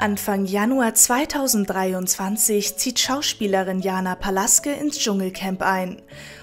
Anfang Januar 2023 zieht Schauspielerin Jana Palaske ins Dschungelcamp ein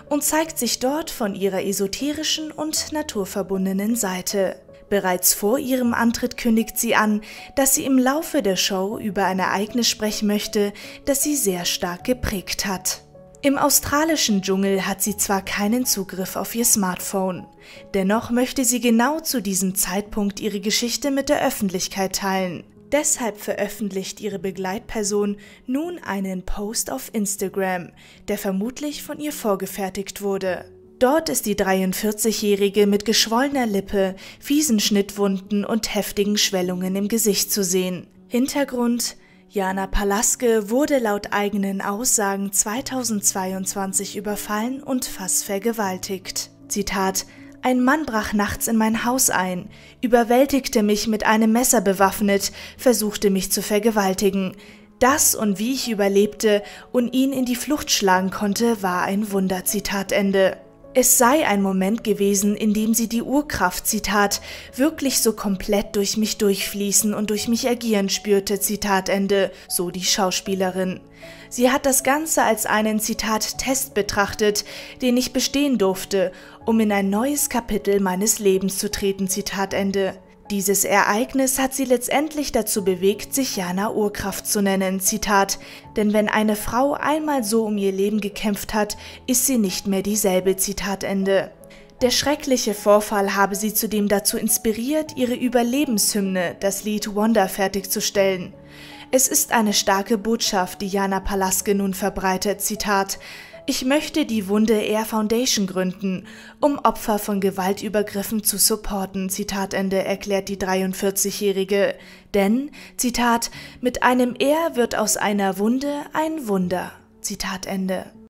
und zeigt sich dort von ihrer esoterischen und naturverbundenen Seite. Bereits vor ihrem Antritt kündigt sie an, dass sie im Laufe der Show über ein Ereignis sprechen möchte, das sie sehr stark geprägt hat. Im australischen Dschungel hat sie zwar keinen Zugriff auf ihr Smartphone, dennoch möchte sie genau zu diesem Zeitpunkt ihre Geschichte mit der Öffentlichkeit teilen. Deshalb veröffentlicht ihre Begleitperson nun einen Post auf Instagram, der vermutlich von ihr vorgefertigt wurde. Dort ist die 43-Jährige mit geschwollener Lippe, fiesen Schnittwunden und heftigen Schwellungen im Gesicht zu sehen. Hintergrund Jana Palaske wurde laut eigenen Aussagen 2022 überfallen und fast vergewaltigt. Zitat ein Mann brach nachts in mein Haus ein, überwältigte mich mit einem Messer bewaffnet, versuchte mich zu vergewaltigen. Das und wie ich überlebte und ihn in die Flucht schlagen konnte, war ein Wunder. Zitat Ende. Es sei ein Moment gewesen, in dem sie die Urkraft, Zitat, wirklich so komplett durch mich durchfließen und durch mich agieren spürte, Zitat Ende, so die Schauspielerin. Sie hat das Ganze als einen Zitat Test betrachtet, den ich bestehen durfte, um in ein neues Kapitel meines Lebens zu treten. Zitat Ende. Dieses Ereignis hat sie letztendlich dazu bewegt, sich Jana Urkraft zu nennen. Zitat: Denn wenn eine Frau einmal so um ihr Leben gekämpft hat, ist sie nicht mehr dieselbe. Zitat Ende. Der schreckliche Vorfall habe sie zudem dazu inspiriert, ihre Überlebenshymne, das Lied Wonder, fertigzustellen. Es ist eine starke Botschaft, die Jana Palaske nun verbreitet. Zitat: Ich möchte die Wunde Air Foundation gründen, um Opfer von Gewaltübergriffen zu supporten. Zitat Ende erklärt die 43-Jährige. Denn, Zitat, mit einem R wird aus einer Wunde ein Wunder. Zitat Ende.